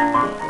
Música